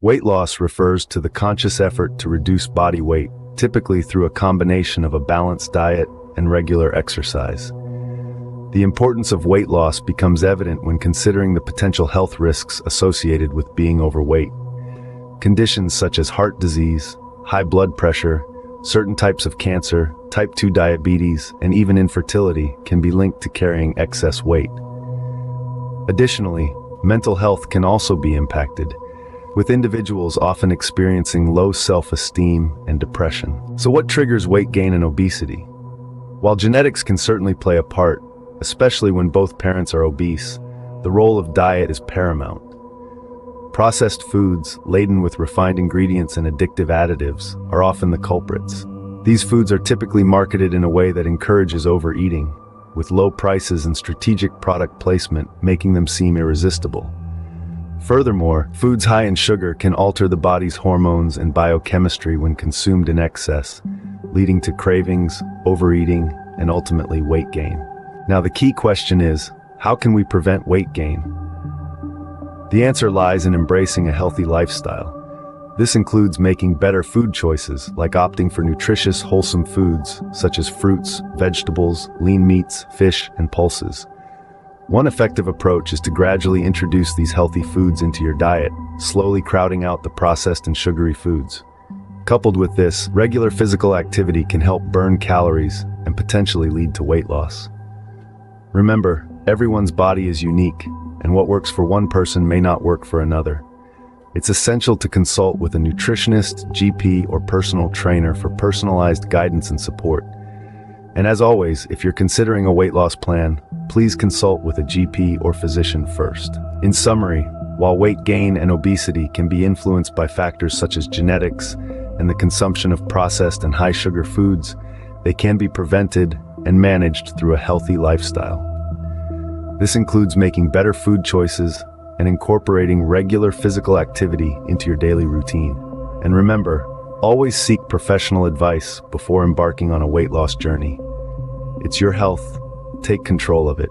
Weight loss refers to the conscious effort to reduce body weight, typically through a combination of a balanced diet and regular exercise. The importance of weight loss becomes evident when considering the potential health risks associated with being overweight. Conditions such as heart disease, high blood pressure, certain types of cancer, type 2 diabetes, and even infertility can be linked to carrying excess weight. Additionally, mental health can also be impacted, with individuals often experiencing low self-esteem and depression. So what triggers weight gain and obesity? While genetics can certainly play a part, especially when both parents are obese, the role of diet is paramount. Processed foods, laden with refined ingredients and addictive additives, are often the culprits. These foods are typically marketed in a way that encourages overeating, with low prices and strategic product placement making them seem irresistible. Furthermore, foods high in sugar can alter the body's hormones and biochemistry when consumed in excess, leading to cravings, overeating, and ultimately weight gain. Now the key question is, how can we prevent weight gain? The answer lies in embracing a healthy lifestyle. This includes making better food choices, like opting for nutritious, wholesome foods, such as fruits, vegetables, lean meats, fish, and pulses. One effective approach is to gradually introduce these healthy foods into your diet, slowly crowding out the processed and sugary foods. Coupled with this, regular physical activity can help burn calories and potentially lead to weight loss. Remember, everyone's body is unique, and what works for one person may not work for another. It's essential to consult with a nutritionist, GP, or personal trainer for personalized guidance and support. And as always, if you're considering a weight loss plan, please consult with a GP or physician first. In summary, while weight gain and obesity can be influenced by factors such as genetics and the consumption of processed and high-sugar foods, they can be prevented and managed through a healthy lifestyle. This includes making better food choices and incorporating regular physical activity into your daily routine. And remember, always seek professional advice before embarking on a weight loss journey. It's your health. Take control of it.